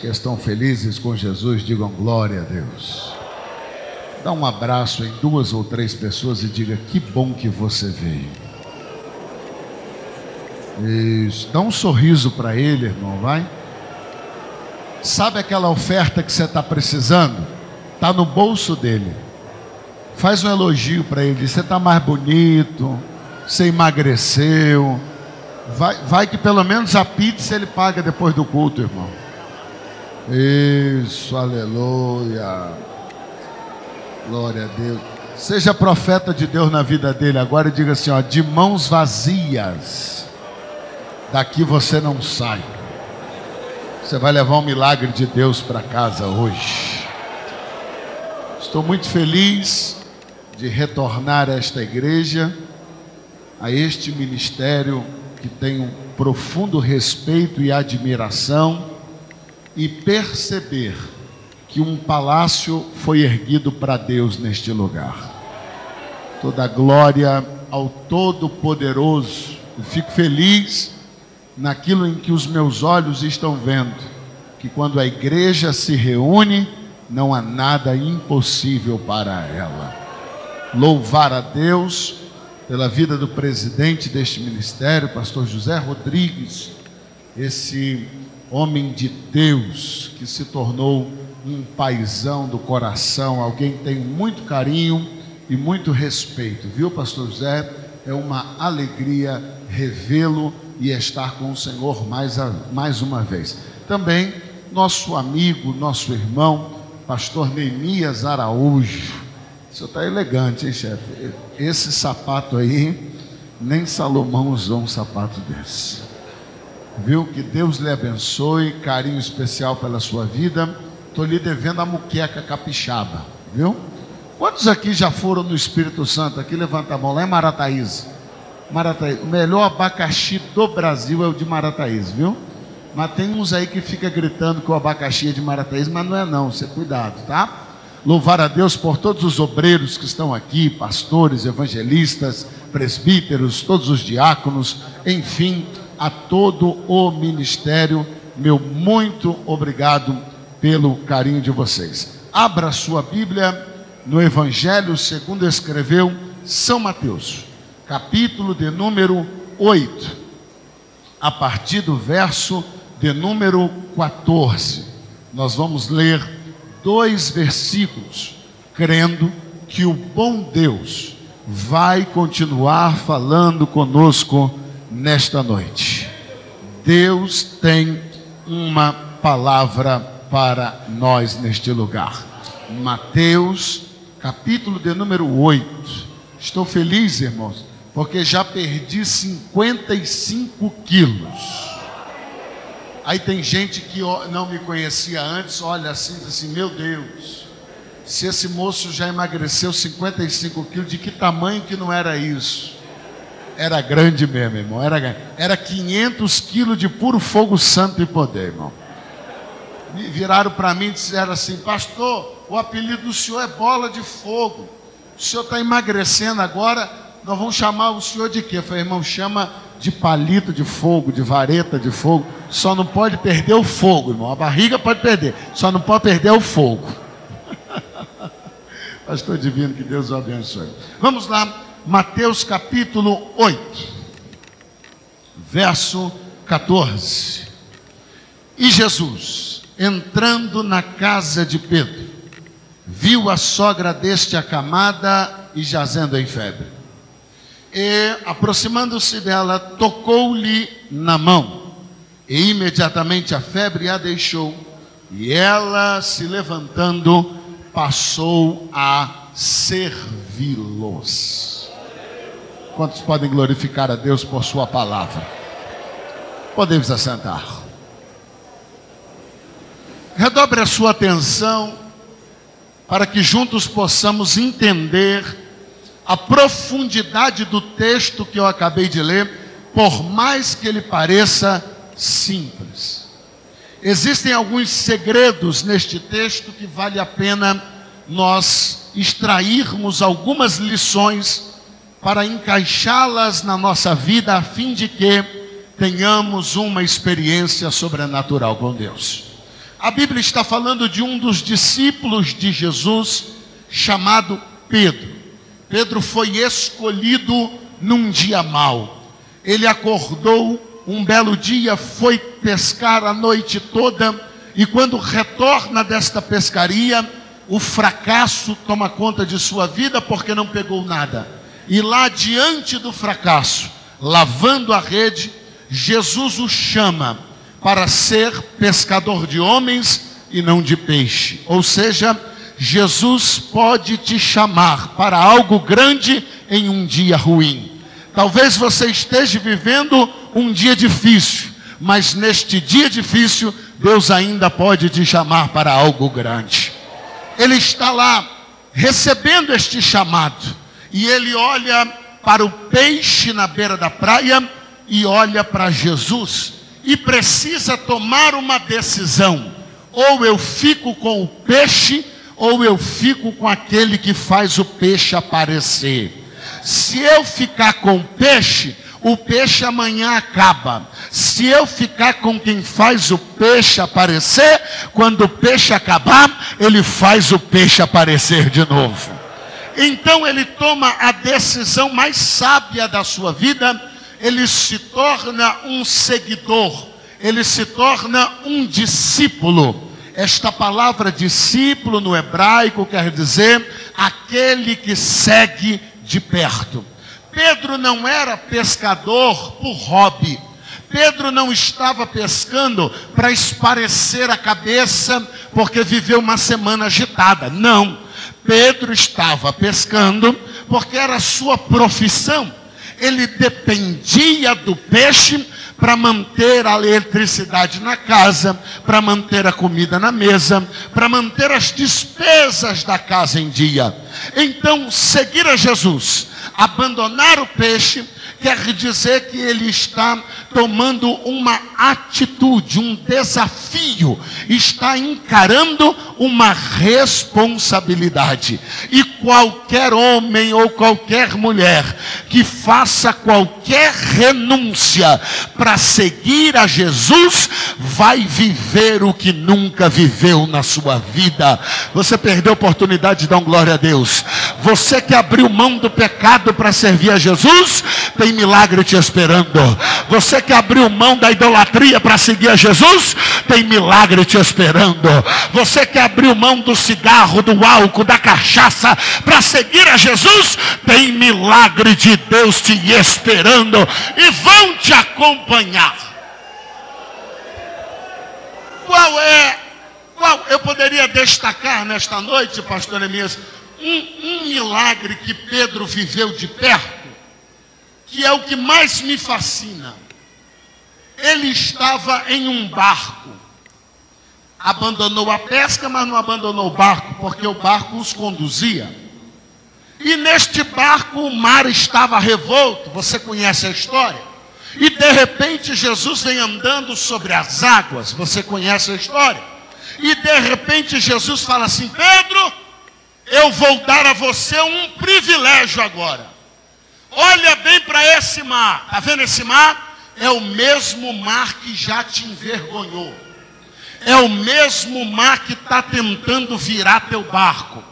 que estão felizes com Jesus, digam glória a Deus. Dá um abraço em duas ou três pessoas e diga que bom que você veio. Isso. Dá um sorriso para ele, irmão, vai. Sabe aquela oferta que você está precisando? Está no bolso dele. Faz um elogio para ele. Você está mais bonito. Você emagreceu. Vai, vai que pelo menos a pizza ele paga depois do culto, irmão. Isso, aleluia. Glória a Deus. Seja profeta de Deus na vida dele agora e diga assim: ó, de mãos vazias, daqui você não sai. Você vai levar um milagre de Deus para casa hoje. Estou muito feliz de retornar a esta igreja, a este ministério que tenho profundo respeito e admiração e perceber que um palácio foi erguido para Deus neste lugar. Toda glória ao Todo-Poderoso. Fico feliz naquilo em que os meus olhos estão vendo, que quando a igreja se reúne, não há nada impossível para ela. Louvar a Deus pela vida do presidente deste ministério, pastor José Rodrigues, esse homem de Deus que se tornou um paisão do coração, alguém que tem muito carinho e muito respeito, viu, pastor José? É uma alegria revê-lo e estar com o Senhor mais, a, mais uma vez. Também nosso amigo, nosso irmão, pastor Neemias Araújo, senhor está elegante, hein, chefe? Esse sapato aí, nem Salomão usou um sapato desse. Viu? Que Deus lhe abençoe, carinho especial pela sua vida. Estou lhe devendo a muqueca capixaba, viu? Quantos aqui já foram no Espírito Santo? Aqui levanta a mão, lá em Marataízes. Marataízes. O melhor abacaxi do Brasil é o de Marataízes, viu? Mas tem uns aí que fica gritando que o abacaxi é de Marataízes, mas não é não, você cuidado, tá? Louvar a Deus por todos os obreiros que estão aqui, pastores, evangelistas, presbíteros, todos os diáconos, enfim, a todo o ministério. Meu muito obrigado pelo carinho de vocês. Abra sua Bíblia no Evangelho segundo escreveu São Mateus, capítulo de número 8, a partir do verso de número 14. Nós vamos ler dois versículos, crendo que o bom Deus vai continuar falando conosco nesta noite. Deus tem uma palavra para nós neste lugar. Mateus, capítulo de número 8. Estou feliz, irmãos, porque já perdi 55 quilos. Aí tem gente que não me conhecia antes, olha assim, diz assim: Meu Deus, se esse moço já emagreceu 55 quilos, de que tamanho que não era isso? Era grande mesmo, irmão. Era, era 500 quilos de puro fogo santo e poder, irmão. Viraram para mim e disseram assim: Pastor, o apelido do senhor é bola de fogo. O senhor está emagrecendo agora, nós vamos chamar o senhor de quê? Eu falei, irmão, chama de palito de fogo, de vareta de fogo, só não pode perder o fogo, irmão. A barriga pode perder, só não pode perder o fogo. Pastor divino, que Deus o abençoe. Vamos lá, Mateus capítulo 8, verso 14. E Jesus, entrando na casa de Pedro, viu a sogra deste acamada e jazendo em febre e, aproximando-se dela, tocou-lhe na mão, e imediatamente a febre a deixou, e ela, se levantando, passou a servi-los. Quantos podem glorificar a Deus por Sua palavra? Podemos assentar. Redobre a sua atenção para que juntos possamos entender a profundidade do texto que eu acabei de ler, por mais que ele pareça simples. Existem alguns segredos neste texto que vale a pena nós extrairmos algumas lições para encaixá-las na nossa vida, a fim de que tenhamos uma experiência sobrenatural com Deus. A Bíblia está falando de um dos discípulos de Jesus, chamado Pedro. Pedro foi escolhido num dia mau. Ele acordou um belo dia, foi pescar a noite toda, e quando retorna desta pescaria, o fracasso toma conta de sua vida porque não pegou nada. E lá diante do fracasso, lavando a rede, Jesus o chama para ser pescador de homens e não de peixe. Ou seja, Jesus pode te chamar para algo grande em um dia ruim. Talvez você esteja vivendo um dia difícil, mas neste dia difícil, Deus ainda pode te chamar para algo grande. Ele está lá recebendo este chamado e ele olha para o peixe na beira da praia e olha para Jesus e precisa tomar uma decisão: ou eu fico com o peixe, ou eu fico com aquele que faz o peixe aparecer. Se eu ficar com o peixe, o peixe amanhã acaba. Se eu ficar com quem faz o peixe aparecer, quando o peixe acabar, ele faz o peixe aparecer de novo. Então ele toma a decisão mais sábia da sua vida, ele se torna um seguidor, ele se torna um discípulo. Esta palavra discípulo no hebraico quer dizer aquele que segue de perto. Pedro não era pescador por hobby. Pedro não estava pescando para esparecer a cabeça porque viveu uma semana agitada. Não. Pedro estava pescando porque era sua profissão. Ele dependia do peixe para manter a eletricidade na casa, para manter a comida na mesa, para manter as despesas da casa em dia. Então, seguir a Jesus, abandonar o peixe, quer dizer que ele está tomando uma atitude, um desafio, está encarando uma responsabilidade. E qualquer homem ou qualquer mulher que faça qualquer renúncia para seguir a Jesus, vai viver o que nunca viveu na sua vida. Você perdeu a oportunidade de dar glória a Deus. Você que abriu mão do pecado para servir a Jesus, tem milagre te esperando. Você que abriu mão da idolatria para seguir a Jesus, tem milagre te esperando. Você que abriu mão do cigarro, do álcool, da cachaça para seguir a Jesus, tem milagre de Deus te esperando e vão te acompanhar. Qual é, qual eu poderia destacar nesta noite, pastor Emias, um, um milagre que Pedro viveu de perto, que é o que mais me fascina. Ele estava em um barco, abandonou a pesca, mas não abandonou o barco, porque o barco os conduzia. E neste barco o mar estava revolto, você conhece a história? E de repente Jesus vem andando sobre as águas, você conhece a história? E de repente Jesus fala assim: Pedro, eu vou dar a você um privilégio agora. Olha bem para esse mar. Está vendo esse mar? É o mesmo mar que já te envergonhou. É o mesmo mar que está tentando virar teu barco.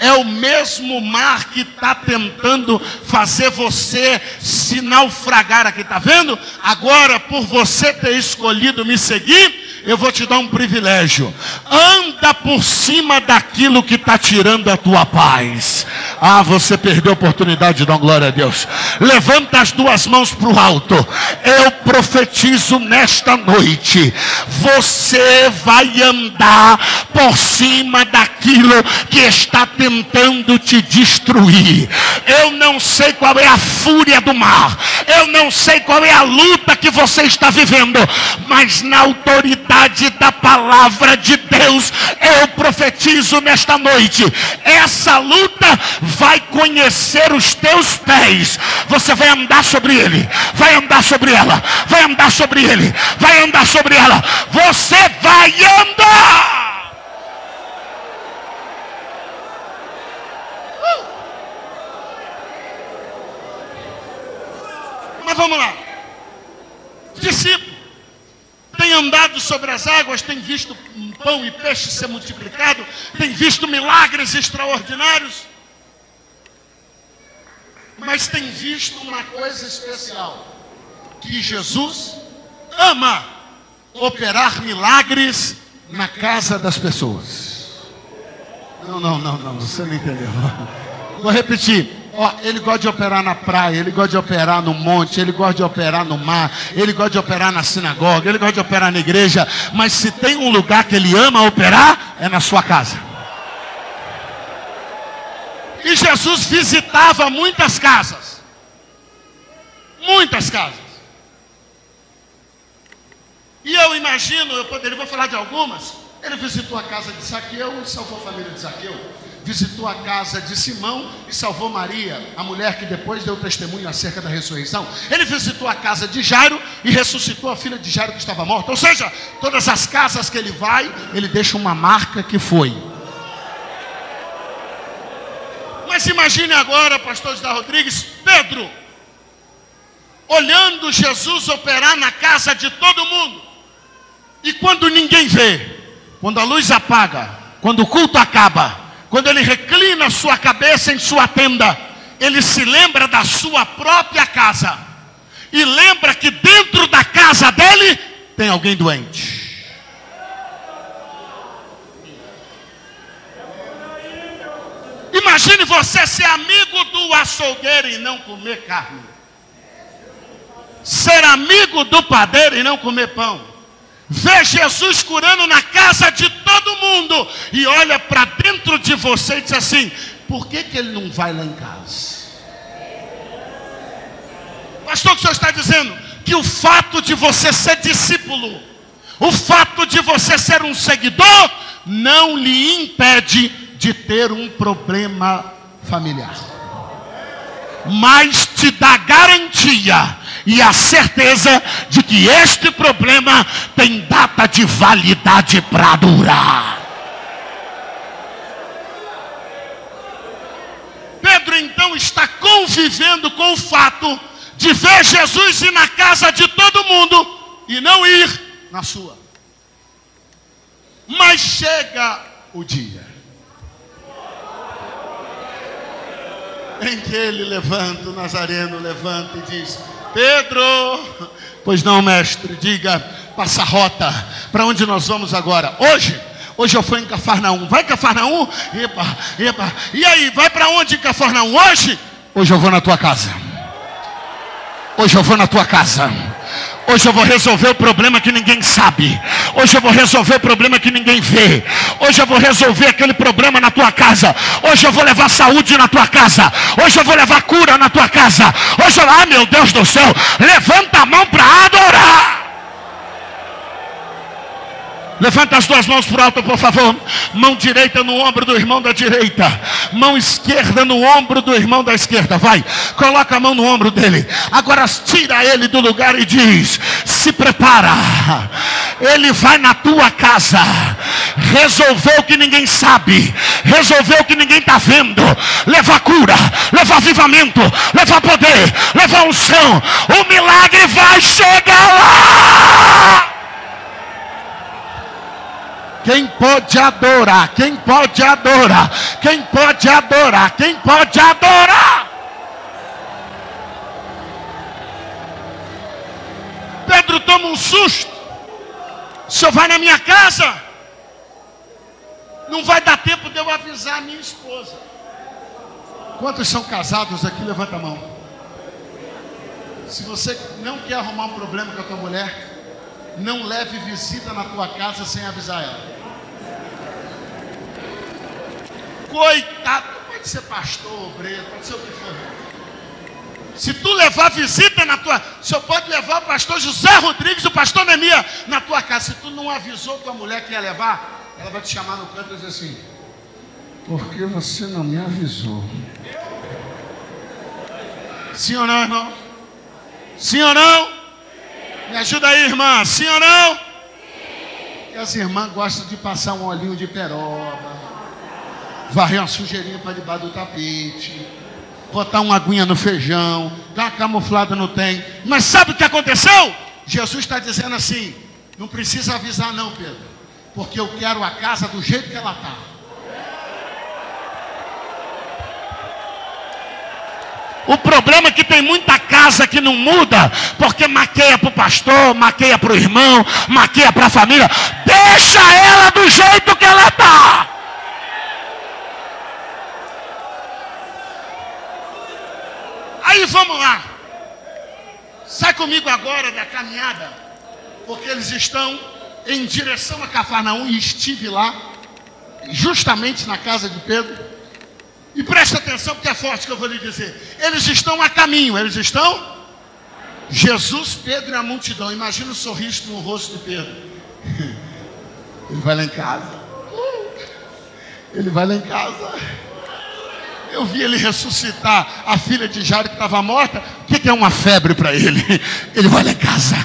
É o mesmo mar que está tentando fazer você se naufragar aqui, está vendo? Agora, por você ter escolhido me seguir, eu vou te dar um privilégio. Anda por cima daquilo que está tirando a tua paz. Ah, você perdeu a oportunidade de dar glória a Deus. Levanta as duas mãos para o alto. Eu profetizo nesta noite. Você vai andar por cima daquilo que está tentando te destruir. Eu não sei qual é a fúria do mar. Eu não sei qual é a luta que você está vivendo. Mas na autoridade da palavra de Deus, eu profetizo nesta noite. Essa luta vai conhecer os teus pés. Você vai andar sobre ele, vai andar sobre ela, vai andar sobre ele, vai andar sobre ela. Você vai andar. Vamos lá. Discípulo tem andado sobre as águas, tem visto pão e peixe ser multiplicado, tem visto milagres extraordinários, mas tem visto uma coisa especial: que Jesus ama operar milagres na casa das pessoas. Não, não, não, não, você não entendeu. Vou repetir. Ó, ele gosta de operar na praia, ele gosta de operar no monte, ele gosta de operar no mar, ele gosta de operar na sinagoga, ele gosta de operar na igreja, mas se tem um lugar que ele ama operar, é na sua casa. E Jesus visitava muitas casas. Muitas casas. E eu imagino, eu poderia vou falar de algumas. Ele visitou a casa de Zaqueu e salvou a família de Zaqueu visitou a casa de Simão e salvou Maria, a mulher que depois deu testemunho acerca da ressurreição. Ele visitou a casa de Jairo e ressuscitou a filha de Jairo que estava morta. Ou seja, todas as casas que ele vai, ele deixa uma marca que foi. Mas imagine agora, pastor José Rodrigues, Pedro, olhando Jesus operar na casa de todo mundo. E quando ninguém vê, quando a luz apaga, quando o culto acaba, quando ele reclina sua cabeça em sua tenda, ele se lembra da sua própria casa. E lembra que dentro da casa dele tem alguém doente. Imagine você ser amigo do açougueiro e não comer carne. Ser amigo do padeiro e não comer pão vê Jesus curando na casa de todo mundo e olha para dentro de você e diz assim: por que, que ele não vai lá em casa? Pastor, o que o senhor está dizendo? Que o fato de você ser discípulo, o fato de você ser um seguidor, não lhe impede de ter um problema familiar, mas te dá garantia e a certeza de que este problema tem data de validade para durar. Pedro então está convivendo com o fato de ver Jesus ir na casa de todo mundo e não ir na sua. Mas chega o dia em que ele levanta, o Nazareno levanta e diz: Pedro, pois não, mestre, diga, passa a rota, para onde nós vamos agora? Hoje, hoje eu fui em Cafarnaum, vai Cafarnaum? Epa, epa, e aí, vai para onde em Cafarnaum? Hoje? Hoje eu vou na tua casa, hoje eu vou na tua casa. Hoje eu vou resolver o problema que ninguém sabe. Hoje eu vou resolver o problema que ninguém vê. Hoje eu vou resolver aquele problema na tua casa. Hoje eu vou levar saúde na tua casa. Hoje eu vou levar cura na tua casa. Hoje eu, ah, meu Deus do céu, levanta a mão para adorar. Levanta as duas mãos para o alto, por favor. Mão direita no ombro do irmão da direita. Mão esquerda no ombro do irmão da esquerda. Vai, coloca a mão no ombro dele. Agora tira ele do lugar e diz: Se prepara. Ele vai na tua casa. Resolveu que ninguém sabe. Resolveu que ninguém está vendo. Levar cura, levar avivamento, levar poder, levar unção. O milagre vai chegar lá. Quem pode adorar? Quem pode adorar? Quem pode adorar? Quem pode adorar? Pedro toma um susto. O senhor vai na minha casa? Não vai dar tempo de eu avisar a minha esposa. Quantos são casados aqui? Levanta a mão. Se você não quer arrumar um problema com a tua mulher, não leve visita na tua casa sem avisar ela. Coitado, pode ser pastor, obreiro, pode ser o que for. Se tu levar visita na tua, o senhor pode levar o pastor José Rodrigues, o pastor Nemia, na tua casa. Se tu não avisou tua mulher que ia levar, ela vai te chamar no canto e dizer assim: Por que você não me avisou? Sim ou não, irmão? Sim ou não? Me ajuda aí, irmã. Sim ou não? Sim. As irmãs gostam de passar um olhinho de peroba varrer uma sujeirinha para debaixo do tapete, botar uma aguinha no feijão, Tá camuflado não tem. Mas sabe o que aconteceu? Jesus está dizendo assim: não precisa avisar, não, Pedro, porque eu quero a casa do jeito que ela está. O problema é que tem muita casa que não muda, porque maqueia para o pastor, maqueia para o irmão, maqueia para a família. Deixa ela do jeito que ela está. Aí vamos lá. Sai comigo agora da caminhada, porque eles estão em direção a Cafarnaum e estive lá, justamente na casa de Pedro. E presta atenção porque é forte que eu vou lhe dizer. Eles estão a caminho, eles estão? Jesus, Pedro e a multidão. Imagina o sorriso no rosto de Pedro. Ele vai lá em casa. Ele vai lá em casa. Eu vi ele ressuscitar a filha de Jairo que estava morta. O que, que é uma febre para ele? Ele vai lá em casa.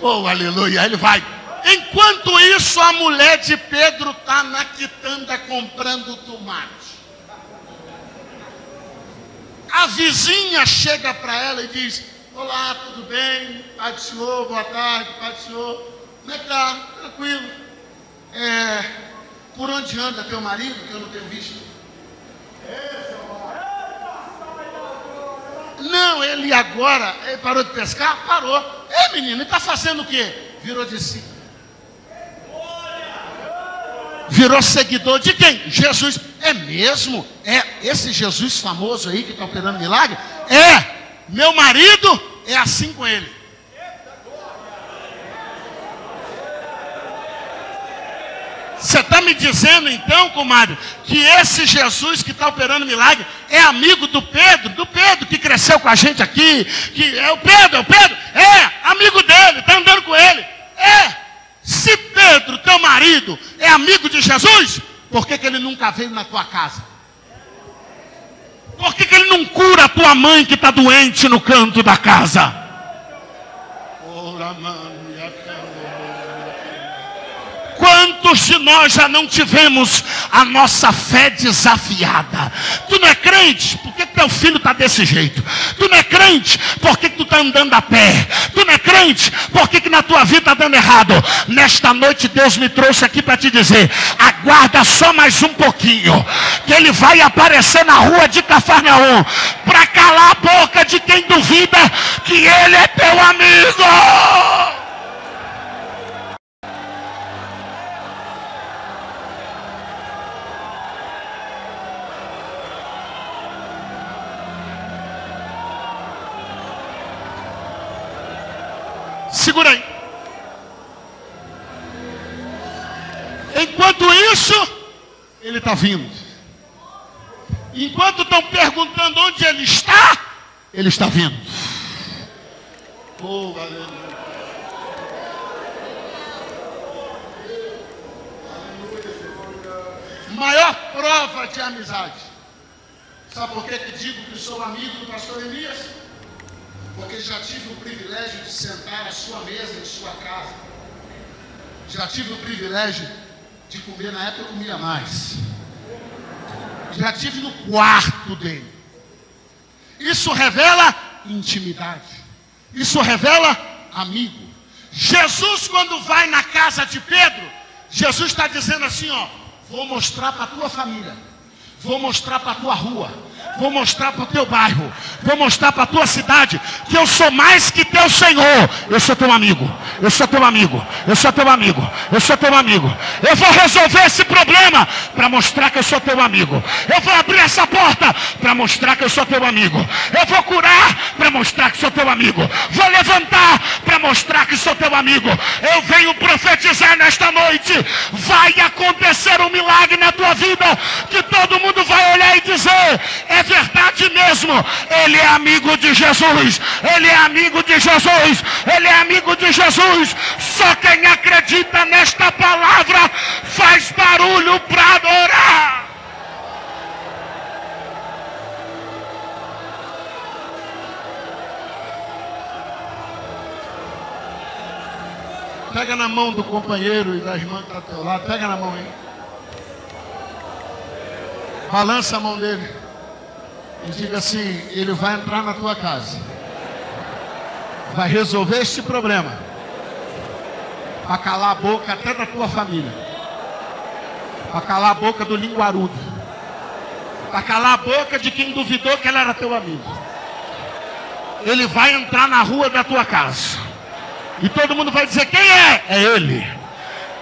Oh, aleluia. Ele vai. Enquanto isso, a mulher de Pedro está na quitanda comprando tomate. A vizinha chega para ela e diz: Olá, tudo bem? Pai do Senhor, boa tarde, Pai do Senhor. Como é que está? Tranquilo. É, por onde anda teu marido, que eu não tenho visto? Não, ele agora, ele parou de pescar? Parou. É, menino, ele está fazendo o quê? Virou de si. Virou seguidor de quem? Jesus. É mesmo? É esse Jesus famoso aí que está operando milagre? É. Meu marido é assim com ele. Você está me dizendo então, comadre, que esse Jesus que está operando milagre é amigo do Pedro, do Pedro que cresceu com a gente aqui, que é o Pedro, é o Pedro, é amigo dele, está andando com ele. É. Se Pedro, teu marido, é amigo de Jesus, por que, que ele nunca veio na tua casa? Por que, que ele não cura a tua mãe que está doente no canto da casa? Ora, mano. Quantos de nós já não tivemos a nossa fé desafiada? Tu não é crente? Por que teu filho está desse jeito? Tu não é crente? Por que, tu está andando a pé? Tu não é crente? Por que, que na tua vida está dando errado? Nesta noite Deus me trouxe aqui para te dizer: aguarda só mais um pouquinho, que ele vai aparecer na rua de Cafarnaum para calar a boca de quem duvida que ele é teu amigo. Segura aí. Enquanto isso, ele está vindo. Enquanto estão perguntando onde ele está, ele está vindo. Oh, aleluia. Maior prova de amizade. Sabe por que, que digo que sou amigo do pastor Elias? Porque já tive o privilégio de sentar à sua mesa em sua casa. Já tive o privilégio de comer, na época eu comia mais. Já tive no quarto dele. Isso revela intimidade. Isso revela amigo. Jesus, quando vai na casa de Pedro, Jesus está dizendo assim: ó, vou mostrar para a tua família, vou mostrar para a tua rua, Vou mostrar para o teu bairro. Vou mostrar para a tua cidade que eu sou mais que teu Senhor. Eu sou teu amigo. Eu sou teu amigo. Eu sou teu amigo. Eu sou teu amigo. Eu vou resolver esse problema para mostrar que eu sou teu amigo. Eu vou abrir essa porta para mostrar que eu sou teu amigo. Eu vou curar para mostrar que sou teu amigo. Vou levantar para mostrar que sou teu amigo. Eu venho profetizar nesta noite. Vai acontecer um milagre na tua vida que todo mundo vai olhar e dizer: é verdade mesmo. Ele é amigo de Jesus. Ele é amigo de Jesus. Ele é amigo de Jesus. Só quem acredita nesta palavra faz barulho para adorar. Pega na mão do companheiro e da irmã que está ao teu lado. Pega na mão aí. Balança a mão dele. E diga assim: Ele vai entrar na tua casa. vai resolver este problema. Para calar a boca até da tua família. Para calar a boca do linguarudo. Para calar a boca de quem duvidou que ele era teu amigo. Ele vai entrar na rua da tua casa. E todo mundo vai dizer: quem é? É ele.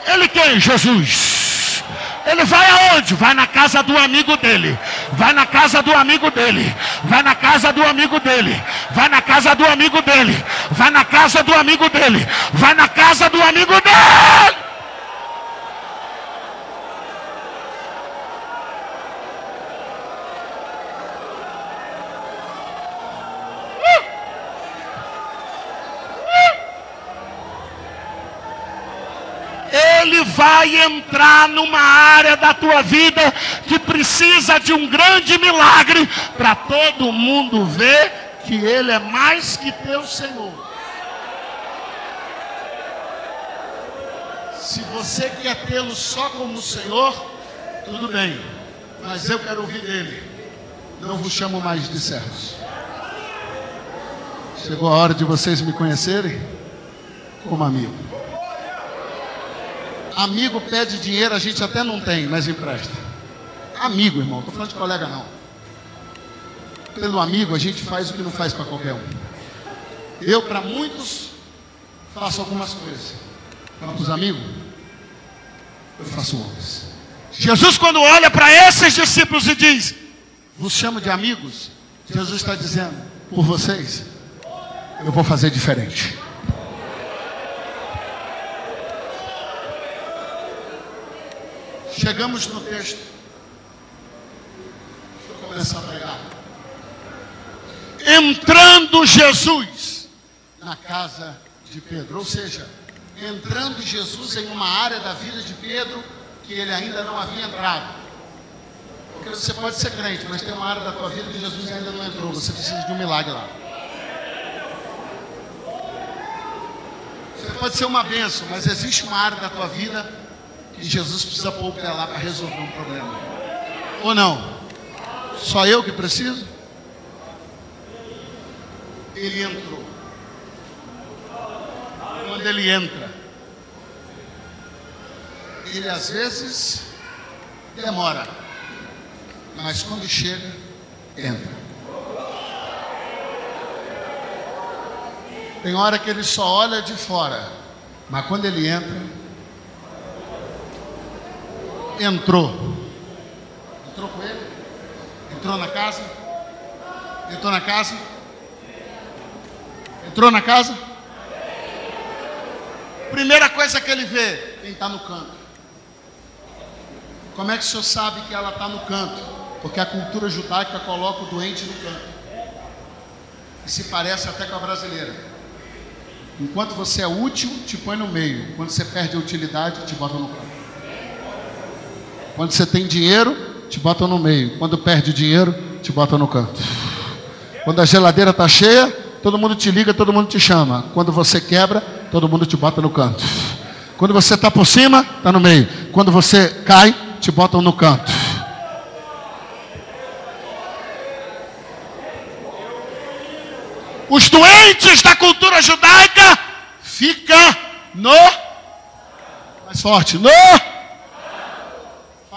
Ele quem? Jesus. Ele vai aonde? Vai na casa do amigo dele. Vai na casa do amigo dele. Vai na casa do amigo dele. Vai na casa do amigo dele. Vai na casa do amigo dele. Vai na casa do amigo dele. Vai entrar numa área da tua vida que precisa de um grande milagre para todo mundo ver que Ele é mais que teu Senhor. Se você quer tê-lo só como Senhor, tudo bem, mas eu quero ouvir dele. Não vos chamo mais de servos. Chegou a hora de vocês me conhecerem como amigo. Amigo pede dinheiro, a gente até não tem, mas empresta. Amigo, irmão, estou falando de colega não. Pelo amigo a gente faz o que não faz para qualquer um. Eu, para muitos, faço algumas coisas. Para os amigos, eu faço outras. Jesus, quando olha para esses discípulos e diz: Vos chamo de amigos, Jesus está dizendo: Por vocês, eu vou fazer diferente. Chegamos no texto. Eu começar a pregar. Entrando Jesus na casa de Pedro, ou seja, entrando Jesus em uma área da vida de Pedro que ele ainda não havia entrado. Porque você pode ser crente, mas tem uma área da tua vida que Jesus ainda não entrou. Você precisa de um milagre lá. Você pode ser uma benção, mas existe uma área da tua vida que Jesus precisa lá para resolver um problema. Ou não? Só eu que preciso? Ele entrou. Quando ele entra, ele às vezes demora, mas quando chega, entra. Tem hora que ele só olha de fora, mas quando ele entra, entrou. Entrou com ele? Entrou na casa? Entrou na casa? Entrou na casa? Primeira coisa que ele vê, quem está no canto. Como é que o senhor sabe que ela está no canto? Porque a cultura judaica coloca o doente no canto. E se parece até com a brasileira. Enquanto você é útil, te põe no meio. Quando você perde a utilidade, te bota no canto. Quando você tem dinheiro, te bota no meio. Quando perde dinheiro, te bota no canto. Quando a geladeira está cheia, todo mundo te liga, todo mundo te chama. Quando você quebra, todo mundo te bota no canto. Quando você está por cima, está no meio. Quando você cai, te botam no canto. Os doentes da cultura judaica fica no mais forte, no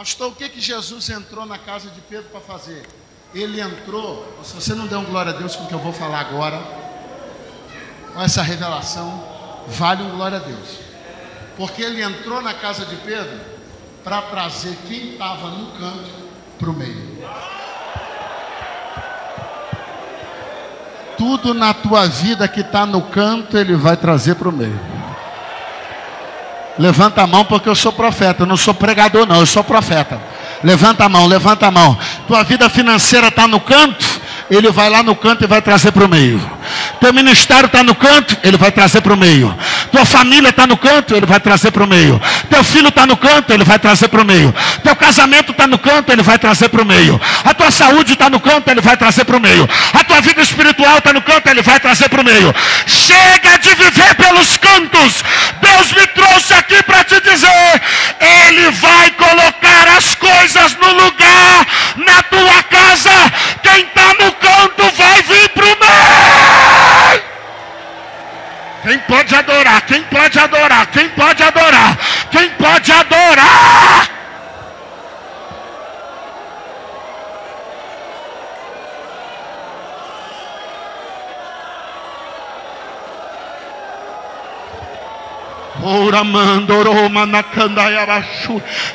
Pastor, o que, que Jesus entrou na casa de Pedro para fazer? Ele entrou, se você não der um glória a Deus com o que eu vou falar agora, com essa revelação, vale um glória a Deus. Porque ele entrou na casa de Pedro para trazer quem estava no canto para o meio. Tudo na tua vida que está no canto, ele vai trazer para o meio. Levanta a mão porque eu sou profeta, eu não sou pregador não, eu sou profeta. Levanta a mão, levanta a mão. Tua vida financeira está no canto, ele vai lá no canto e vai trazer para o meio. Teu ministério está no canto, ele vai trazer para o meio. Tua família está no canto, ele vai trazer para o meio. Teu filho está no canto, ele vai trazer para o meio. Teu casamento está no canto, ele vai trazer para o meio. A tua saúde está no canto, ele vai trazer para o meio. A tua vida espiritual está no canto, ele vai trazer para o meio. Chega de viver pelos cantos. Deus me trouxe aqui para te dizer: Ele vai colocar as coisas no lugar na tua casa. Quem está no canto vai vir para o meio. pode adorar? Quem pode adorar? Quem pode adorar? Quem pode adorar?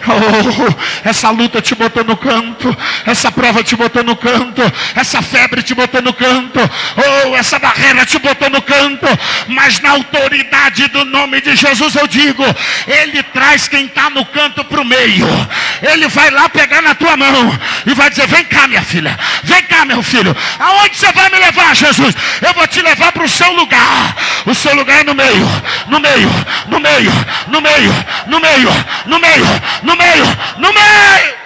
Oh, essa luta te botou no canto, essa prova te botou no canto, essa febre te botou no canto, oh, essa barreira te botou no canto, mas na autoridade do nome de Jesus eu digo: Ele traz quem está no canto para o meio, Ele vai lá pegar na tua mão e vai dizer: Vem cá, minha filha, vem cá, meu filho, aonde você vai me levar, Jesus? Eu vou te levar para o seu lugar, o seu lugar é no meio, no meio, no no meio, no meio, no meio, no meio, no meio, no meio.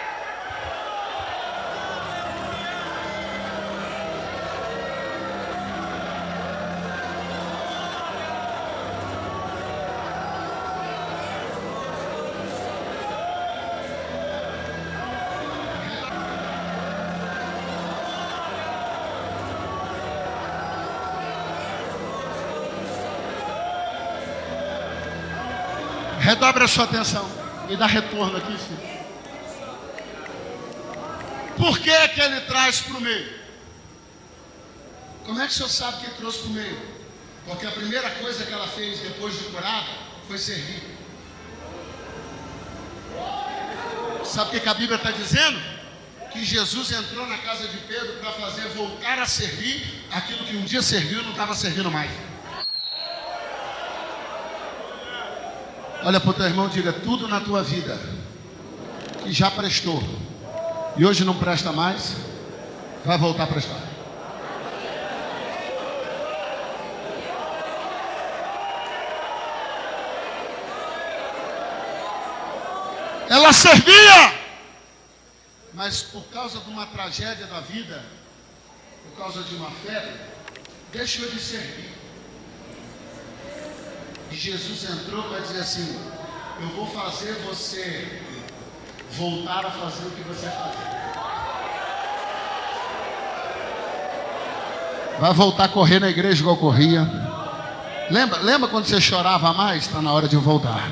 Redobre a sua atenção. e dá retorno aqui, filho. Por que, que ele traz para o meio? Como é que o senhor sabe que ele trouxe para o meio? Porque a primeira coisa que ela fez depois de curada foi servir. Sabe o que a Bíblia está dizendo? Que Jesus entrou na casa de Pedro para fazer voltar a servir aquilo que um dia serviu e não estava servindo mais. Olha para o teu irmão e diga: tudo na tua vida que já prestou e hoje não presta mais, vai voltar a prestar. Ela servia, mas por causa de uma tragédia da vida, por causa de uma febre, deixou de servir. E Jesus entrou para dizer assim: Eu vou fazer você voltar a fazer o que você fazia. Vai voltar a correr na igreja igual corria. Lembra, lembra quando você chorava mais? Está na hora de voltar.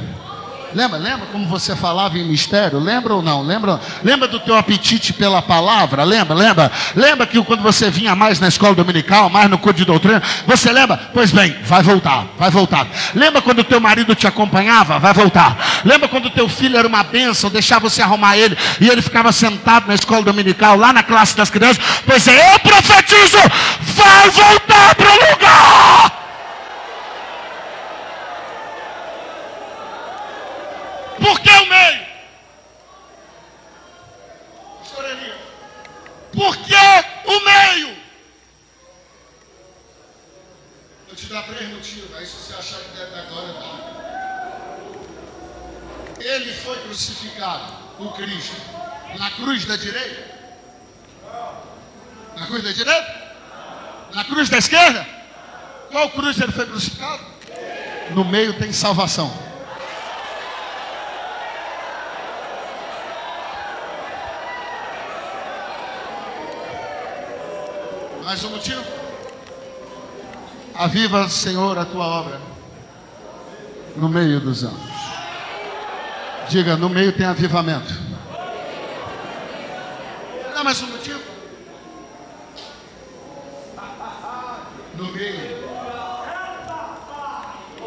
Lembra, lembra como você falava em mistério? Lembra ou não? Lembra, lembra do teu apetite pela palavra? Lembra, lembra? Lembra que quando você vinha mais na escola dominical, mais no curso de doutrina, você lembra? Pois bem, vai voltar, vai voltar. Lembra quando teu marido te acompanhava? Vai voltar. Lembra quando teu filho era uma bênção, deixava você arrumar ele e ele ficava sentado na escola dominical, lá na classe das crianças? Pois é, eu profetizo, vai voltar para o lugar. Por que o meio? Por que o meio? Vou te dar três motivos, aí se você achar que deve dar glória, dá. Ele foi crucificado, o Cristo, na cruz da direita? Na cruz da direita? Na cruz da esquerda? Qual cruz ele foi crucificado? No meio tem salvação. Mais um motivo? Aviva, Senhor, a tua obra no meio dos anos. Diga, no meio tem avivamento. Dá mais um motivo? No meio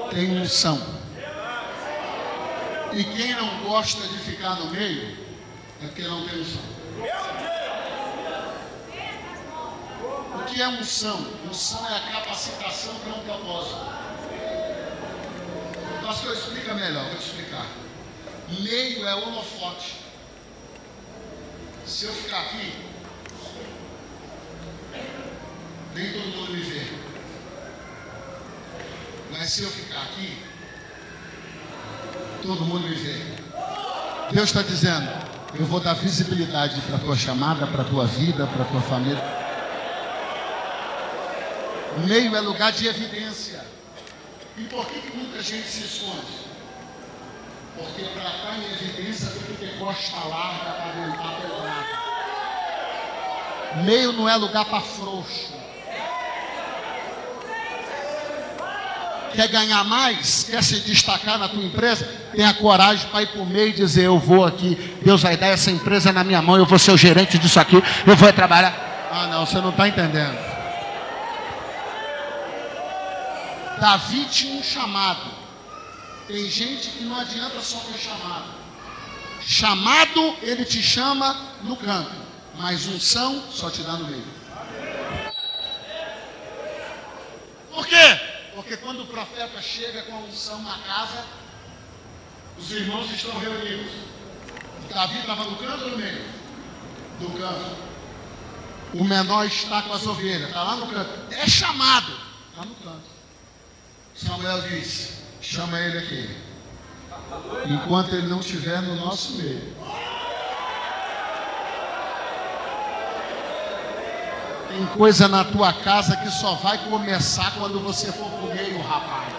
tem unção. E quem não gosta de ficar no meio é porque não tem unção. O que é unção? Unção é a capacitação para um propósito. Pastor, explica melhor, vou explicar. Meio é holofote. Se eu ficar aqui, nem todo mundo me vê. Mas se eu ficar aqui, todo mundo me vê. Deus está dizendo, eu vou dar visibilidade para a tua chamada, para a tua vida, para a tua família. Meio é lugar de evidência. E por que, que muita gente se esconde? Porque para estar em evidência tem que ter costa larga para aguentar pedrada. Meio não é lugar para frouxo. Quer ganhar mais? Quer se destacar na tua empresa? Tenha coragem para ir para o meio e dizer: Eu vou aqui, Deus vai dar essa empresa na minha mão, eu vou ser o gerente disso aqui, eu vou trabalhar. Ah, não, você não está entendendo. Davi tinha um chamado. Tem gente que não adianta só ter chamado. Chamado, ele te chama no canto, mas unção só te dá no meio. Por quê? Porque quando o profeta chega com a unção na casa, os irmãos estão reunidos. Davi estava no canto ou no meio? No canto. O menor está com as ovelhas, está lá no canto. É chamado, está no canto. Samuel disse: chama ele aqui. Enquanto ele não estiver no nosso meio. Tem coisa na tua casa que só vai começar quando você for pro meio, rapaz.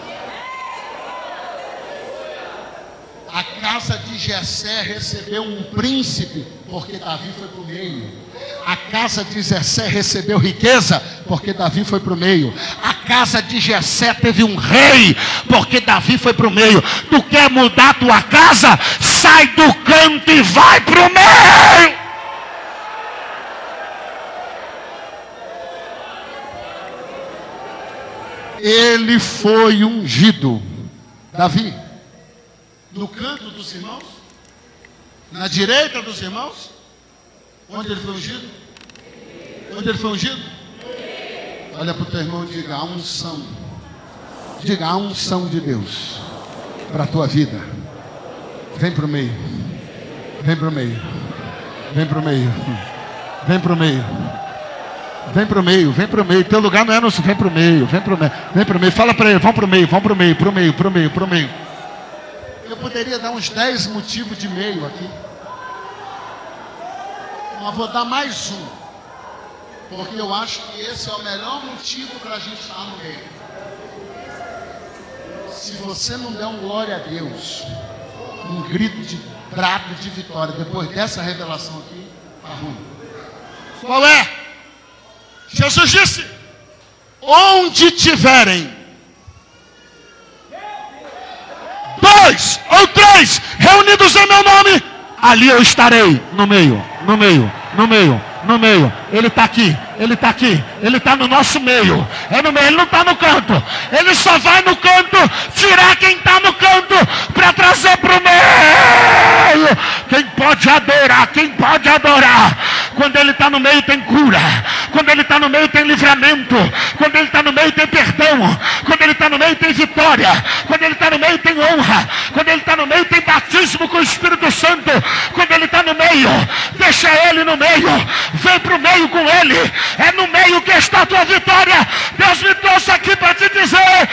A casa de Jessé recebeu um príncipe porque Davi foi para o meio. A casa de Jessé recebeu riqueza porque Davi foi para o meio. A casa de Jessé teve um rei porque Davi foi para o meio. Tu quer mudar tua casa? Sai do canto e vai para o meio. Ele foi ungido. Davi no canto dos irmãos? Na direita dos irmãos? Onde ele foi ungido? Onde ele foi ungido? Olha para o teu irmão e diga: a unção. Diga a unção de Deus para a tua vida. Vem para o meio. Vem para o meio. Vem para o meio. Vem para o meio. Vem para o meio, vem para o meio. Teu lugar não é no. Vem para o meio, vem para o meio. Vem para o meio. Fala para ele, vão para o meio, vão para o meio, para o meio, para o meio, para o meio. Eu poderia dar uns 10 motivos de meio aqui. Mas vou dar mais um. Porque eu acho que esse é o melhor motivo para a gente estar no meio. Se você não der um glória a Deus, um grito de brado de vitória, depois dessa revelação aqui, tá ruim. Qual é? Jesus disse: onde tiverem dois ou três reunidos em meu nome, ali eu estarei no meio, no meio, no meio, no meio. Ele está aqui, ele está aqui, ele está no nosso meio. É no meio, ele não está no canto. Ele só vai no canto tirar quem está no canto para trazer para o meio. Quem pode adorar, quem pode adorar. Quando ele está no meio tem cura. Quando ele está no meio tem livramento. Quando ele está no meio tem perdão. Quando ele está no meio tem vitória. Quando ele está no meio tem honra. Quando ele está no meio tem batismo com o Espírito Santo. Quando ele está no meio, deixa ele no meio. Vem para o meio com ele. É no meio que está a tua vitória. Deus me trouxe aqui para te dizer.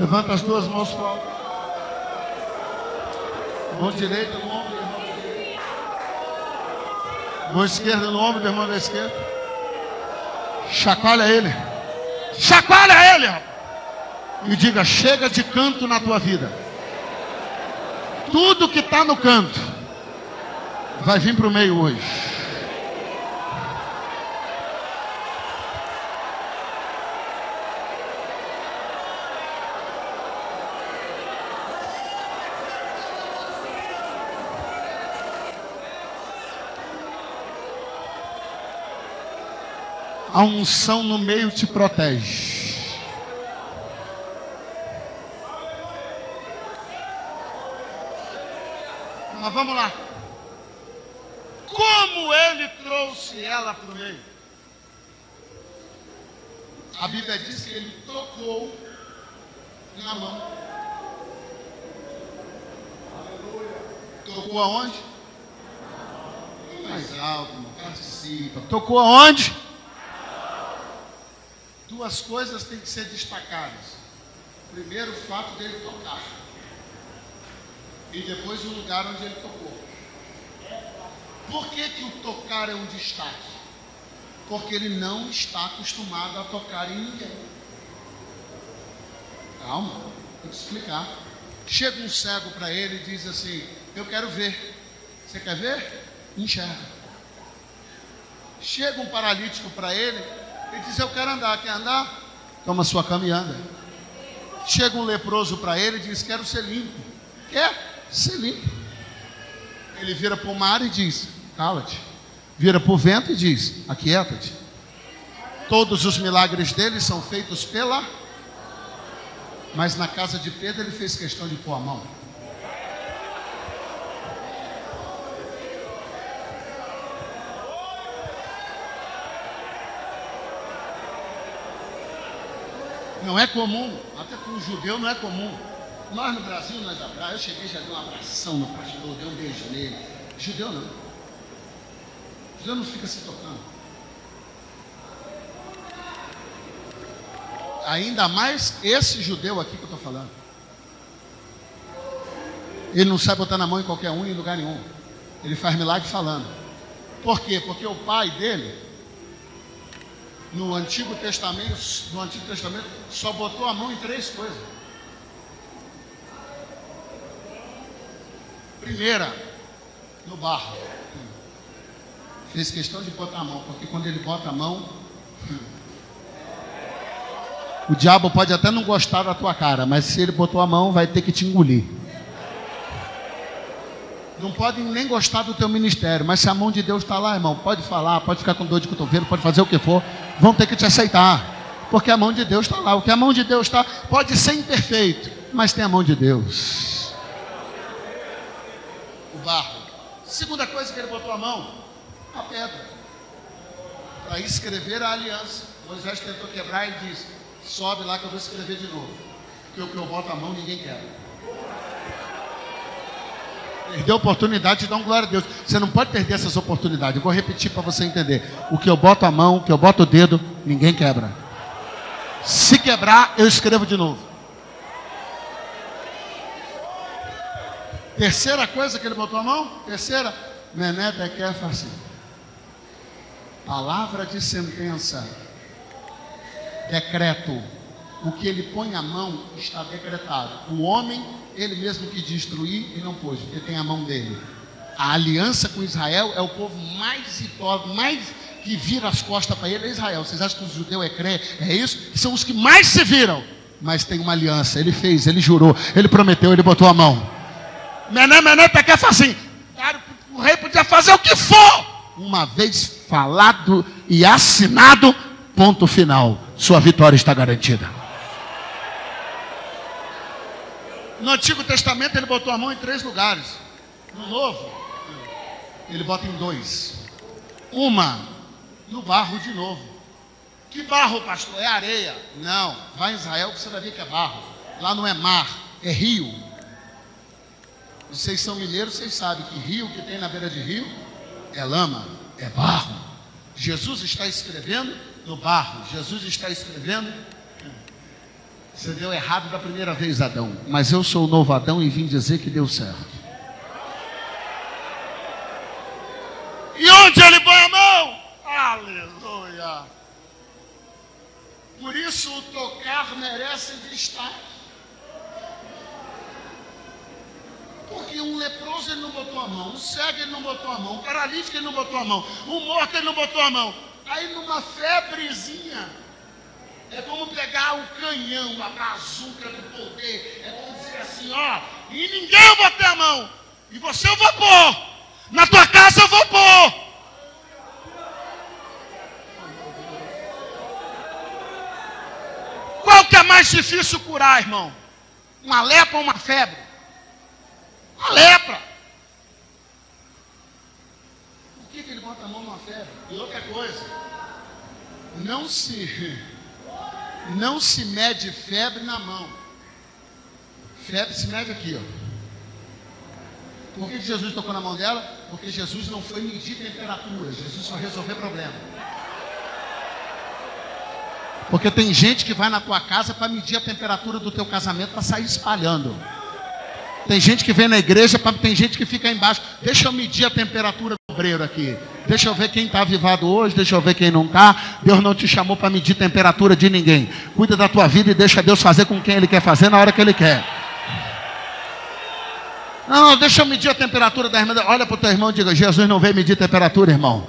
Levanta as duas mãos para Mão direita no ombro do irmão direito. Mão esquerda no ombro do irmão da esquerda. Chacoalha ele. Chacoalha ele. E diga: chega de canto na tua vida. Tudo que está no canto vai vir para o meio hoje. A unção no meio te protege. Mas vamos lá. Como ele trouxe ela para o meio? A Bíblia diz que ele tocou na mão. Tocou aonde? Mais alto, participa. Tocou aonde? Duas coisas têm que ser destacadas. Primeiro, o fato dele tocar. E depois, o lugar onde ele tocou. Por que, que o tocar é um destaque? porque ele não está acostumado a tocar em ninguém. Calma, vou te explicar. Chega um cego para ele e diz assim: Eu quero ver. Você quer ver? Enxerga. Chega um paralítico para ele e diz: Eu quero andar. Quer andar? Toma sua cama anda. Chega um leproso para ele e diz: Quero ser limpo. Quer ser limpo. Ele vira para o mar e diz: Cala-te. Vira para o vento e diz: Aquieta-te. Todos os milagres dele são feitos pela mas na casa de Pedro ele fez questão de pôr a mão. Não é comum, até para um judeu não é comum. Nós no Brasil, nós abraçamos. Eu cheguei já dei um abração no pastor, dei um beijo nele. Judeu não. Judeu não fica se tocando. ainda mais esse judeu aqui que eu estou falando. Ele não sabe botar na mão em qualquer um, em lugar nenhum. Ele faz milagre falando. Por quê? Porque o pai dele, no Antigo Testamento, no Antigo Testamento, só botou a mão em três coisas. Primeira, no barro. Fez questão de botar a mão, porque quando ele bota a mão, o diabo pode até não gostar da tua cara, mas se ele botou a mão, vai ter que te engolir. Não pode nem gostar do teu ministério, mas se a mão de Deus está lá, irmão, pode falar, pode ficar com dor de cotovelo, pode fazer o que for, vão ter que te aceitar, porque a mão de Deus está lá. O que a mão de Deus está, pode ser imperfeito, mas tem a mão de Deus. O barro. Segunda coisa que ele botou a mão, a pedra, para escrever a aliança. Moisés tentou quebrar e disse: sobe lá que eu vou escrever de novo. Porque o que eu boto a mão ninguém quer. Perdeu a oportunidade de dar um glória a Deus. Você não pode perder essas oportunidades. Eu vou repetir para você entender. O que eu boto a mão, o que eu boto o dedo, ninguém quebra. Se quebrar, eu escrevo de novo. Terceira coisa que ele botou a mão, terceira, Mené Tekefa assim. Palavra de sentença decreto. O que ele põe a mão está decretado. O homem, ele mesmo que destruir e não pôs, porque tem a mão dele. A aliança com Israel é o povo mais idoso, mais que vira as costas para ele é Israel. Vocês acham que os judeus é crê? É isso? São os que mais se viram. Mas tem uma aliança. Ele fez, ele jurou, ele prometeu, ele botou a mão. Mené, mené, quer fazer assim. Cara, o rei podia fazer o que for. Uma vez falado e assinado, ponto final sua vitória está garantida. No Antigo Testamento ele botou a mão em três lugares. No Novo, ele bota em dois. Uma, no barro de novo. Que barro, pastor? É areia. Não, vai em Israel que você vai ver que é barro. Lá não é mar, é rio. Vocês são mineiros, vocês sabem que rio que tem na beira de rio é lama, é barro. Jesus está escrevendo no barro. Jesus está escrevendo. Você deu errado da primeira vez, Adão. Mas eu sou o novo Adão e vim dizer que deu certo. E onde ele põe a mão? Aleluia. Por isso o tocar merece destaque. Porque um leproso ele não botou a mão, um cego ele não botou a mão, um paralítico ele não botou a mão, um morto ele não botou a mão. Aí numa febrezinha, é como pegar o canhão, a bazuca do poder. É como dizer assim, ó, e ninguém eu vou ter a mão. E você eu vou pôr. Na tua casa eu vou pôr. Qual que é mais difícil curar, irmão? Uma lepra ou uma febre? Uma lepra. Por que, que ele bota a mão numa febre? E outra coisa, não se não se mede febre na mão. Febre se mede aqui, ó. Por que Jesus tocou na mão dela? Porque Jesus não foi medir temperatura, Jesus foi resolver problema. Porque tem gente que vai na tua casa para medir a temperatura do teu casamento para sair espalhando. Tem gente que vem na igreja, pra, tem gente que fica embaixo. Deixa eu medir a temperatura obreiro aqui. Deixa eu ver quem está avivado hoje, deixa eu ver quem não está. Deus não te chamou para medir temperatura de ninguém. Cuida da tua vida e deixa Deus fazer com quem Ele quer fazer na hora que Ele quer. Não, deixa eu medir a temperatura da irmã. Olha para o teu irmão e diga: Jesus não veio medir temperatura, irmão.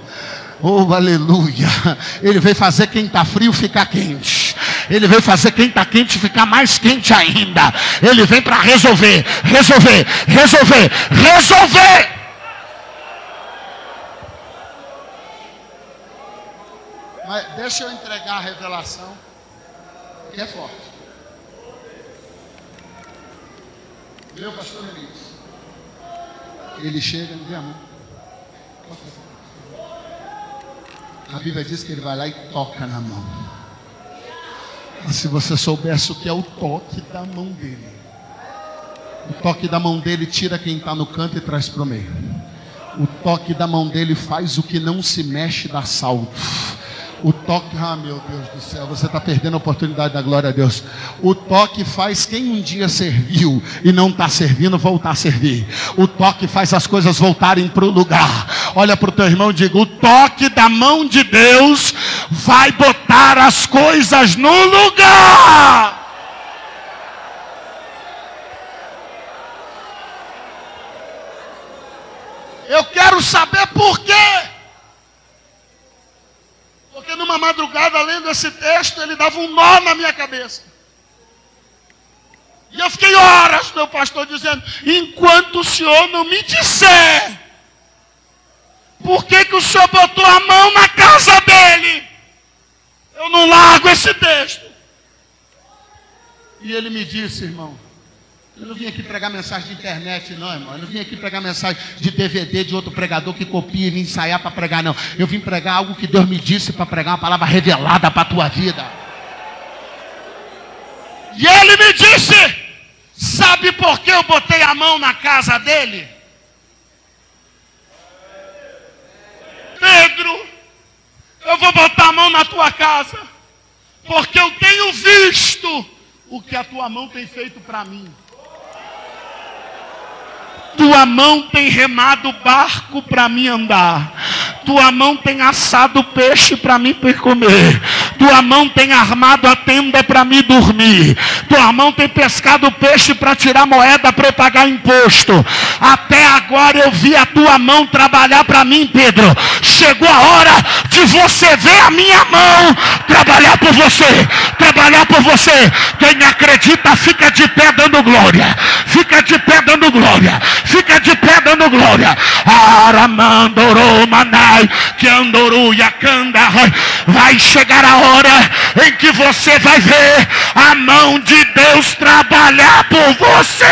Oh, aleluia. Ele veio fazer quem está frio ficar quente. Ele veio fazer quem está quente ficar mais quente ainda. Ele vem para resolver, resolver, resolver, resolver. Mas deixa eu entregar a revelação, que é forte. Meu pastor Elias. Ele chega, dê a mão. A Bíblia diz que ele vai lá e toca na mão. Mas se você soubesse o que é o toque da mão dele. O toque da mão dele tira quem está no canto e traz para o meio. O toque da mão dele faz o que não se mexe dar salto. Toque, ah meu Deus do céu, você está perdendo a oportunidade da glória a Deus. O toque faz quem um dia serviu e não está servindo voltar a servir. O toque faz as coisas voltarem para o lugar. Olha para o teu irmão e diga: o toque da mão de Deus vai botar as coisas no lugar. Eu quero saber por quê. Numa madrugada, lendo esse texto, ele dava um nó na minha cabeça. E eu fiquei horas, meu pastor, dizendo: enquanto o senhor não me disser, por que, que o senhor botou a mão na casa dele? Eu não largo esse texto. E ele me disse, irmão, eu não vim aqui pregar mensagem de internet, não, irmão. Eu não vim aqui pregar mensagem de DVD de outro pregador que copia e vim ensaiar para pregar, não. Eu vim pregar algo que Deus me disse para pregar uma palavra revelada para a tua vida. E ele me disse: Sabe por que eu botei a mão na casa dele? Pedro, eu vou botar a mão na tua casa, porque eu tenho visto o que a tua mão tem feito para mim. Tua mão tem remado o barco para mim andar. Tua mão tem assado peixe para mim comer. Tua mão tem armado a tenda para mim dormir. Tua mão tem pescado peixe para tirar moeda para eu pagar imposto. Até agora eu vi a tua mão trabalhar para mim, Pedro. Chegou a hora de você ver a minha mão trabalhar por você. Trabalhar por você. Quem acredita, fica de pé dando glória. Fica de pé dando glória Fica de pé dando glória. Aramandoro manai, que andoru yakanda. Vai chegar a hora em que você vai ver a mão de Deus trabalhar por você.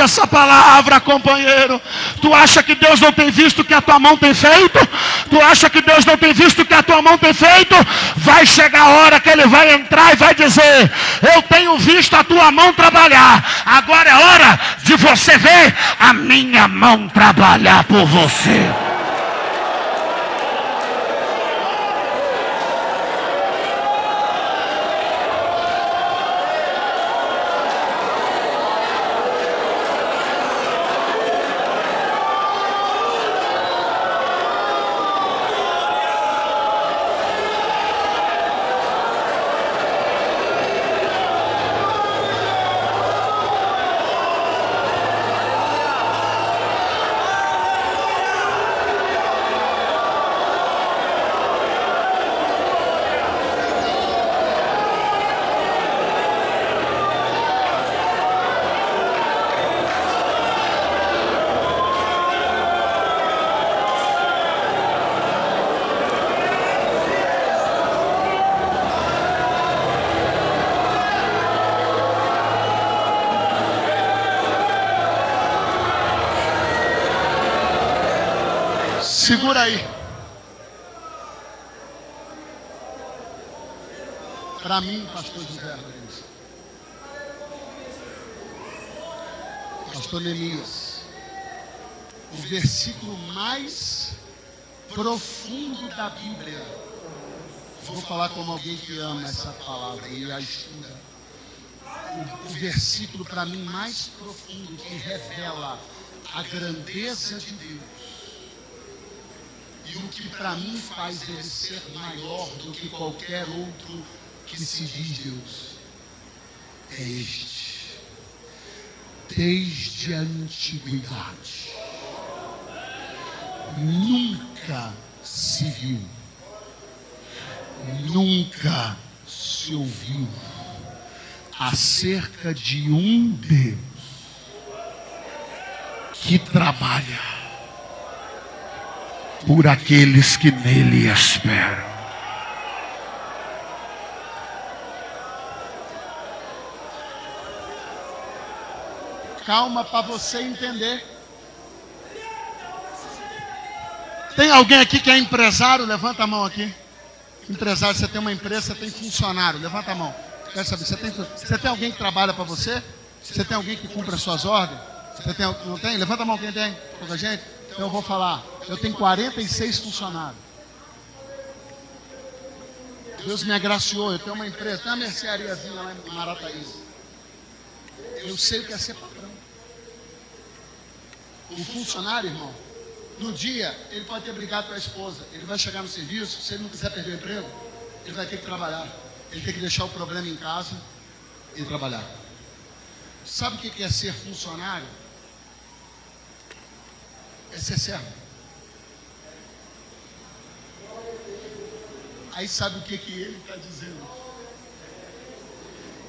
Essa palavra, companheiro. Tu acha que Deus não tem visto o que a tua mão tem feito? Tu acha que Deus não tem visto o que a tua mão tem feito? Vai chegar a hora que ele vai entrar e vai dizer: Eu tenho visto a tua mão trabalhar. Agora é hora de você ver a minha mão trabalhar por você. Segura aí. Para mim, pastor José Rodrigues. Pastor Neemias. O versículo mais profundo da Bíblia. Vou falar como alguém que ama essa palavra e a estuda. O, o versículo para mim mais profundo que revela a grandeza de Deus. Que para mim faz ele ser maior do que qualquer outro que se diz Deus é este. Desde a antiguidade, nunca se viu, nunca se ouviu acerca de um Deus que trabalha por aqueles que nele esperam. calma para você entender. Tem alguém aqui que é empresário? Levanta a mão aqui. Empresário, você tem uma empresa, você tem funcionário. Levanta a mão. Quero saber, você tem, você tem alguém que trabalha para você? Você tem alguém que cumpre as suas ordens? Você tem, não tem? Levanta a mão quem tem. Pouca gente? Então eu vou falar. Eu tenho 46 funcionários. Deus me agraciou. Eu tenho uma empresa, tem uma merceariazinha lá em Marataí. Eu sei o que é ser patrão. O funcionário, irmão, no dia, ele pode ter brigado com a esposa. Ele vai chegar no serviço, se ele não quiser perder o emprego, ele vai ter que trabalhar. Ele tem que deixar o problema em casa e trabalhar. Sabe o que é ser funcionário? É ser servo. Aí sabe o que, que ele está dizendo?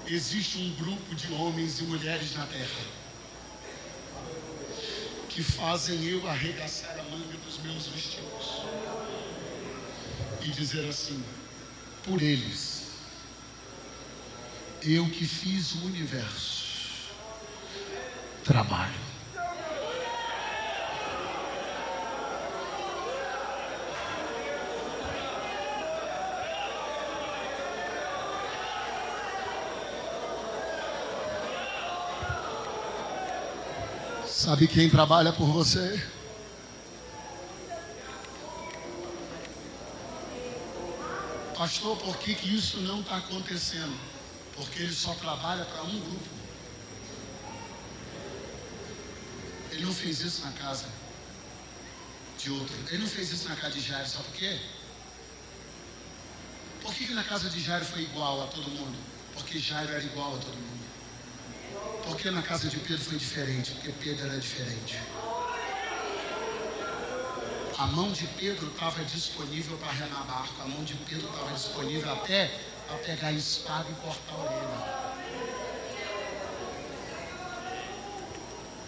Existe um grupo de homens e mulheres na terra que fazem eu arregaçar a manga dos meus vestidos e dizer assim: por eles, eu que fiz o universo, trabalho. Sabe quem trabalha por você? Pastor, por que, que isso não está acontecendo? Porque ele só trabalha para um grupo. Ele não fez isso na casa de outro. Ele não fez isso na casa de Jairo, sabe por quê? Por que, que na casa de Jairo foi igual a todo mundo? Porque Jairo era igual a todo mundo. Porque na casa de Pedro foi diferente, porque Pedro era diferente. A mão de Pedro estava disponível para remar barco, a mão de Pedro estava disponível até para pegar a espada e cortar a orelha.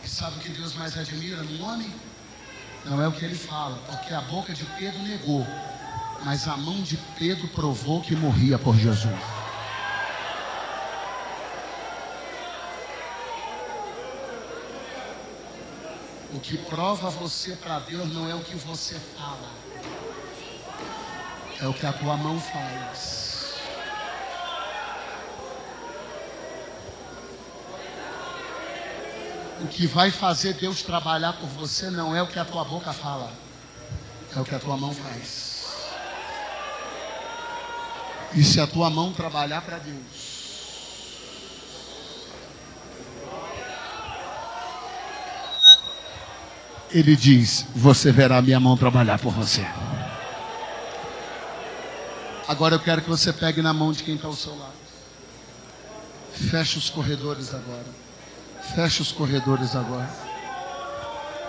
E sabe o que Deus mais admira no homem? Não é o que ele fala, porque a boca de Pedro negou, mas a mão de Pedro provou que morria por Jesus. O que prova você para Deus não é o que você fala, é o que a tua mão faz. O que vai fazer Deus trabalhar por você não é o que a tua boca fala, é o que a tua mão faz. E se a tua mão trabalhar para Deus, ele diz: Você verá minha mão trabalhar por você. Agora eu quero que você pegue na mão de quem está ao seu lado. Feche os corredores agora. Feche os corredores agora.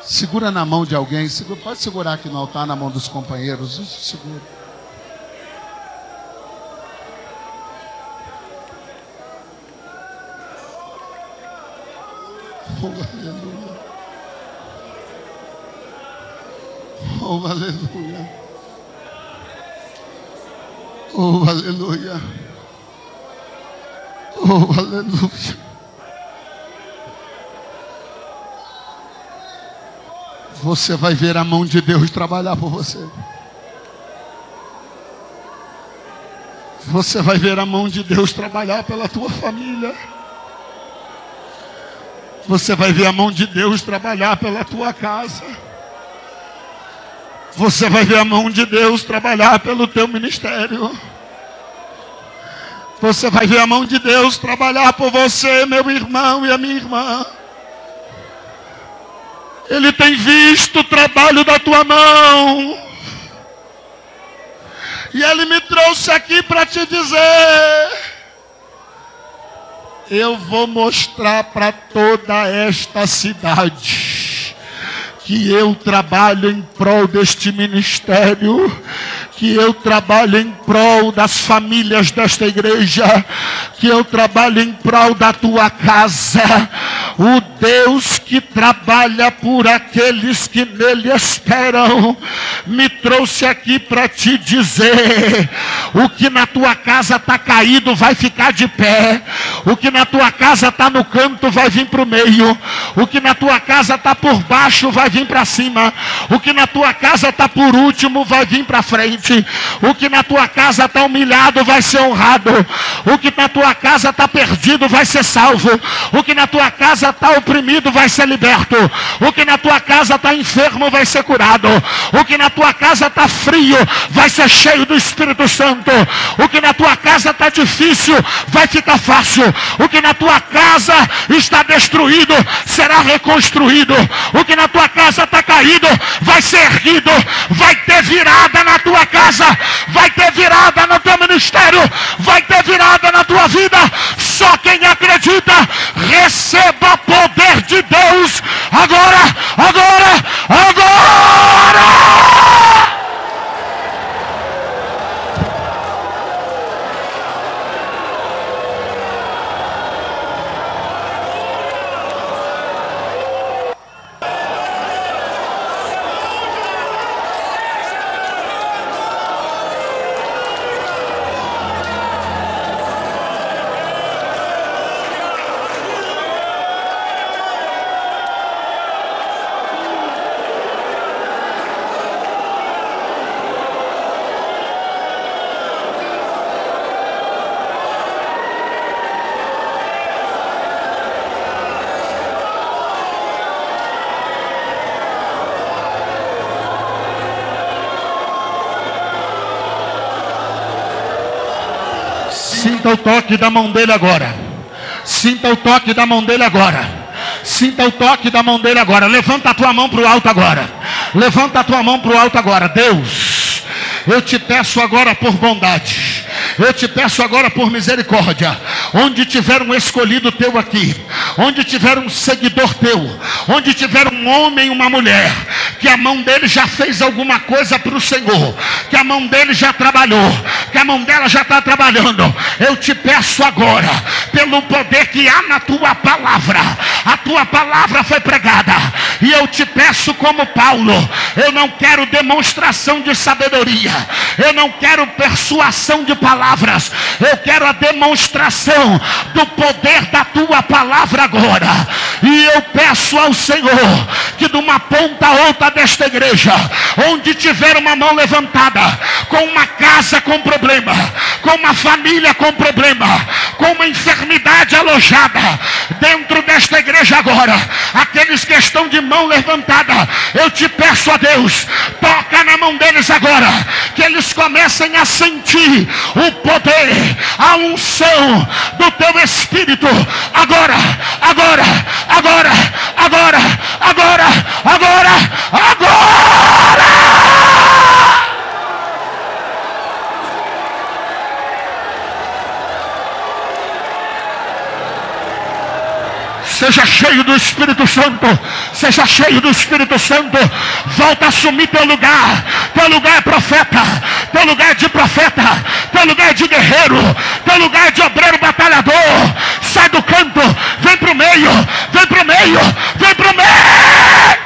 Segura na mão de alguém. Segura, pode segurar aqui no altar, na mão dos companheiros. Segura. Oh, Oh, aleluia. Oh, aleluia. Oh, aleluia. Você vai ver a mão de Deus trabalhar por você. Você vai ver a mão de Deus trabalhar pela tua família. Você vai ver a mão de Deus trabalhar pela tua casa. Você vai ver a mão de Deus trabalhar pelo teu ministério. Você vai ver a mão de Deus trabalhar por você, meu irmão e a minha irmã. Ele tem visto o trabalho da tua mão. E ele me trouxe aqui para te dizer: eu vou mostrar para toda esta cidade que eu trabalho em prol deste ministério que eu trabalho em prol das famílias desta igreja, que eu trabalho em prol da tua casa. O Deus que trabalha por aqueles que nele esperam, me trouxe aqui para te dizer: o que na tua casa está caído vai ficar de pé, o que na tua casa está no canto vai vir para o meio, o que na tua casa está por baixo vai vir para cima, o que na tua casa está por último vai vir para frente. O que na tua casa está humilhado vai ser honrado. O que na tua casa está perdido vai ser salvo. O que na tua casa está oprimido vai ser liberto. O que na tua casa está enfermo vai ser curado. O que na tua casa está frio vai ser cheio do Espírito Santo. O que na tua casa está difícil vai ficar fácil. O que na tua casa está destruído será reconstruído. O que na tua casa está caído vai ser erguido. Vai ter virada na tua casa casa, vai ter virada no teu ministério, vai ter virada na tua vida. Toque da mão dele agora. Sinta o toque da mão dele agora. Sinta o toque da mão dele agora. Levanta a tua mão para o alto agora. Levanta a tua mão para o alto agora. Deus, eu te peço agora por bondade. Eu te peço agora por misericórdia. Onde tiver um escolhido teu aqui, onde tiver um seguidor teu, onde tiver um homem, uma mulher, que a mão dele já fez alguma coisa para o Senhor, que a mão dele já trabalhou, que a mão dela já está trabalhando. Eu te peço agora, pelo poder que há na tua palavra, a tua palavra foi pregada, e eu te peço, como Paulo, eu não quero demonstração de sabedoria, eu não quero persuasão de palavras, eu quero a demonstração do poder da tua palavra agora. E eu peço ao Senhor que de uma ponta a outra desta igreja, onde tiver uma mão levantada, com uma casa com problema, com uma família com problema, com uma enfermidade alojada, dentro desta igreja agora, aqueles que estão de mão levantada, eu te peço a Deus, toca na mão deles agora, que eles comecem a sentir o poder, a unção do teu Espírito, agora, agora, agora, agora, agora, agora, agora. Seja cheio do Espírito Santo. Seja cheio do Espírito Santo. Volta a assumir teu lugar. Teu lugar é profeta. Teu lugar é de profeta. Teu lugar é de guerreiro. Teu lugar é de obreiro batalhador. Sai do canto. Vem para o meio. Vem para o meio. Vem para o meio.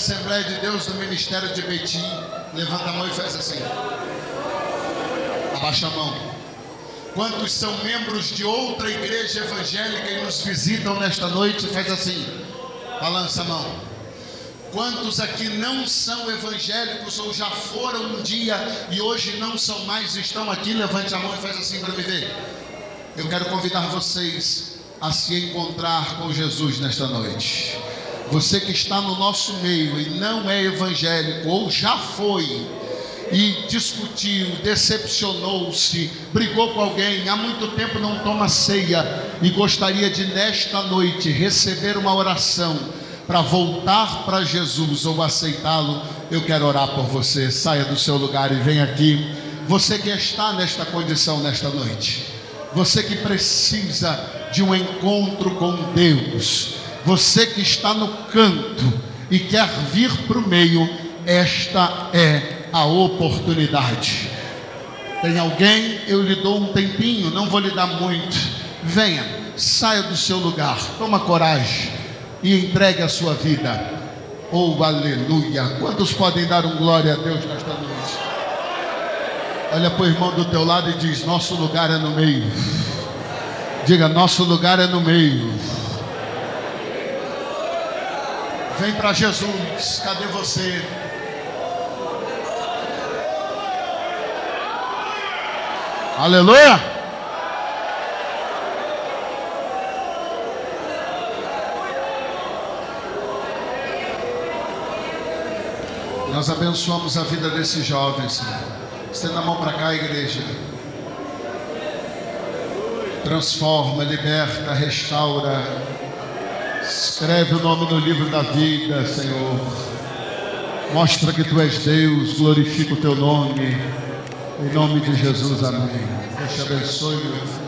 Assembleia de Deus do Ministério de Betim, levanta a mão e faz assim. Abaixa a mão. Quantos são membros de outra igreja evangélica e nos visitam nesta noite? Faz assim. Balança a mão. Quantos aqui não são evangélicos ou já foram um dia e hoje não são mais, estão aqui? Levante a mão e faz assim para me ver. Eu quero convidar vocês a se encontrar com Jesus nesta noite. Você que está no nosso meio e não é evangélico ou já foi e discutiu, decepcionou-se, brigou com alguém, há muito tempo não toma ceia e gostaria de nesta noite receber uma oração para voltar para Jesus ou aceitá-lo, eu quero orar por você. Saia do seu lugar e venha aqui. Você que está nesta condição nesta noite, você que precisa de um encontro com Deus, você que está no canto e quer vir para o meio, esta é a oportunidade. Tem alguém, eu lhe dou um tempinho, não vou lhe dar muito. Venha, saia do seu lugar, toma coragem e entregue a sua vida. Oh, aleluia! Quantos podem dar um glória a Deus nesta noite? Olha para o irmão do teu lado e diz: Nosso lugar é no meio. Diga: Nosso lugar é no meio. Vem para Jesus, cadê você? Aleluia! Nós abençoamos a vida desses jovens. Estenda a mão para cá, igreja. Transforma, liberta, restaura. Escreve o nome no livro da vida, Senhor. Mostra que tu és Deus, glorifica o teu nome. Em nome de Jesus, amém. Deus te abençoe, meu.